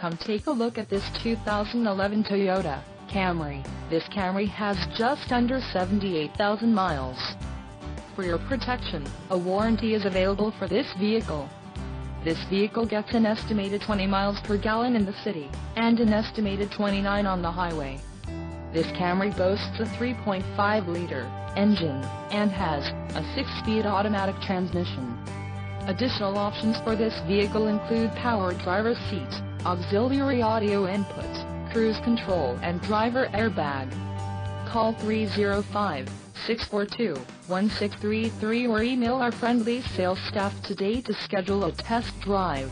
Come take a look at this 2011 Toyota Camry. This Camry has just under 78,000 miles. For your protection, a warranty is available for this vehicle. This vehicle gets an estimated 20 miles per gallon in the city, and an estimated 29 on the highway. This Camry boasts a 3.5-liter engine, and has a 6-speed automatic transmission. Additional options for this vehicle include power driver seat, auxiliary audio input, cruise control and driver airbag. Call 305-642-1633 or email our friendly sales staff today to schedule a test drive.